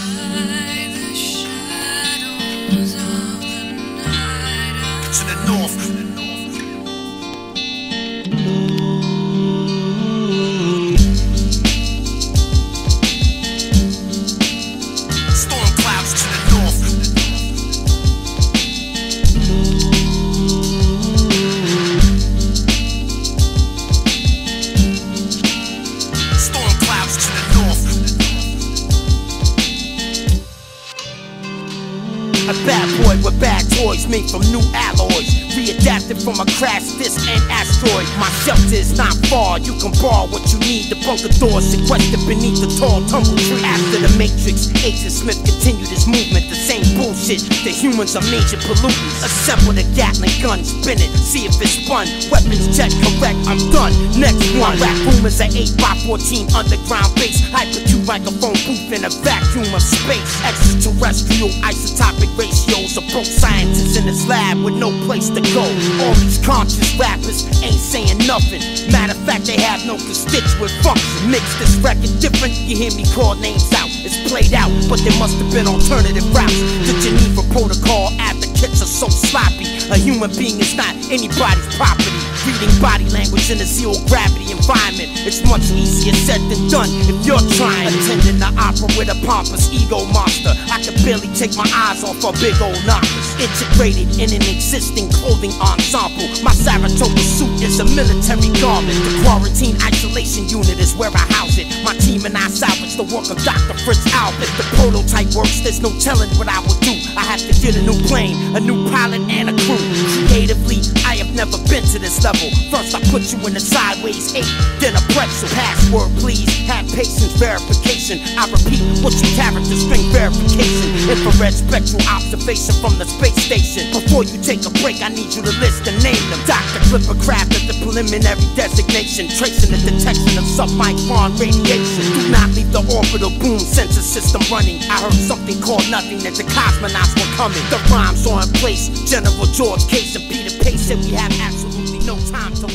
By the shadows A bad boy with bad toys made from new alloys. Readapted from a crash disk and asteroid. My shelter is not far, you can borrow what you need. The bunker doors sequestered beneath the tall tumble tree. After the Matrix, Agent Smith continued his movement. The humans are major pollutants. Assemble the Gatling gun, spin it, see if it's spun. Weapons check correct, I'm done. Next one, rap rumors at 8 by 14 underground base. Hypercube microphone booth in a vacuum of space. Extraterrestrial isotopic ratios of broke scientists in this lab with no place to go. All these conscious rappers ain't saying nothing. Matter of fact, they have no constituent function. Mix this record different, you hear me call names out. It's played out, but there must have been alternative routes. Protocol advocates are so sloppy. A human being is not anybody's property. Reading body language in a zero gravity environment. It's much easier said than done if you're trying. Attending the opera with a pompous ego monster. I can barely take my eyes off a big old knockers. Integrated in an existing clothing ensemble. My Saratoga suit is a military garment. The quarantine isolation unit is where I house it. My team and I salvage the work of Dr. Fritz Albert. The prototype works, there's no telling what I would do. A new pilot, and a never been to this level. First, I put you in a sideways eight, then a pretzel. Password, please. Have patience, verification. I repeat, what's your character string verification? Infrared spectral observation from the space station. Before you take a break, I need you to list and name them. Dr. Clipper Craft at the preliminary designation, tracing the detection of submicron radiation. Do not leave the orbital boom sensor system running. I heard something called nothing that the cosmonauts were coming. The rhymes are in place. General George Case and Peter said we have absolutely no time to